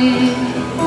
Mm-hmm.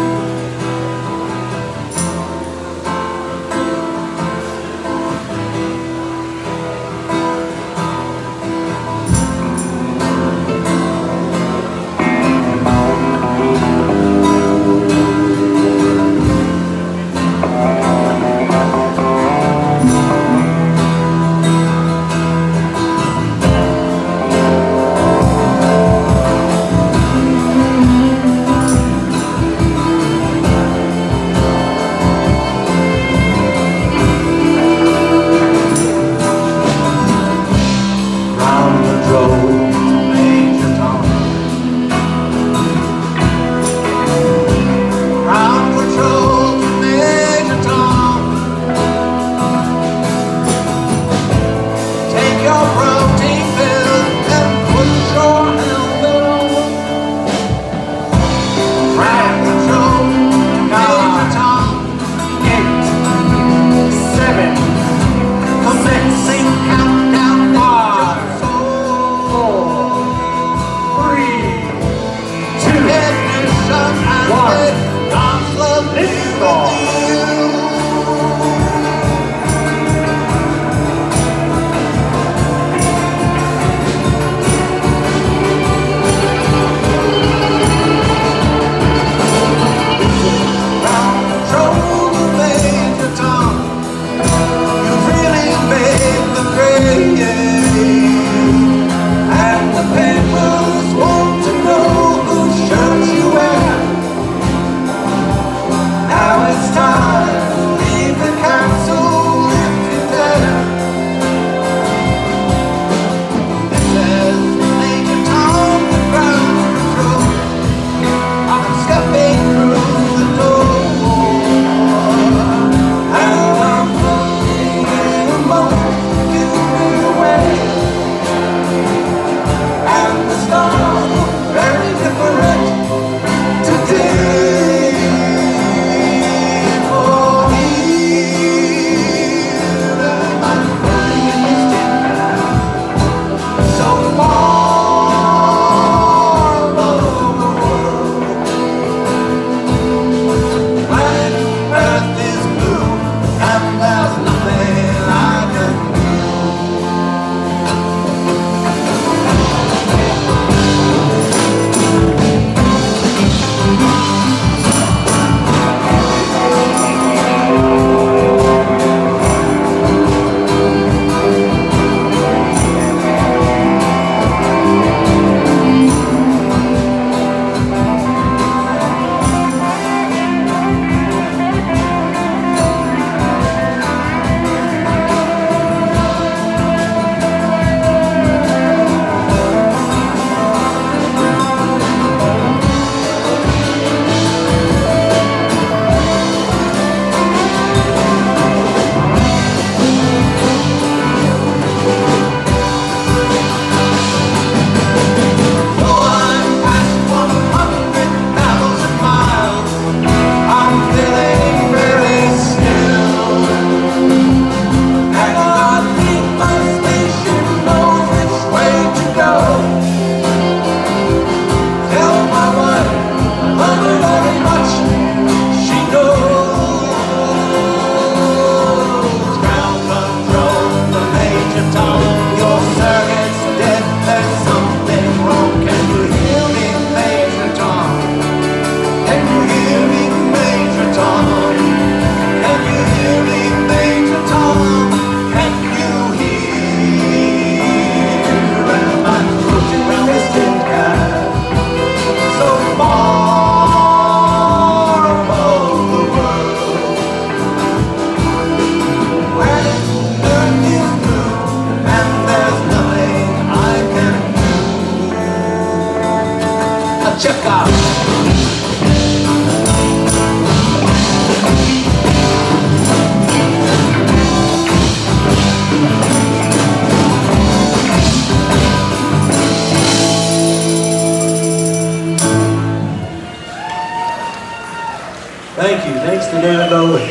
Thank you. Thanks to David Bowie.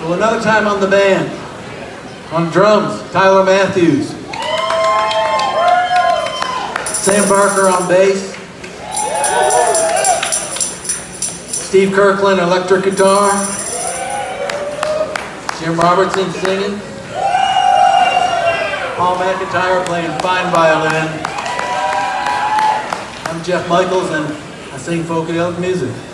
So another time on the band. On drums, Tyler Matthews. Sam Barker on bass. Steve Kirkland, electric guitar. Jim Robertson singing. Paul McIntire playing fine violin. I'm Jeff Michels and I sing folk and music.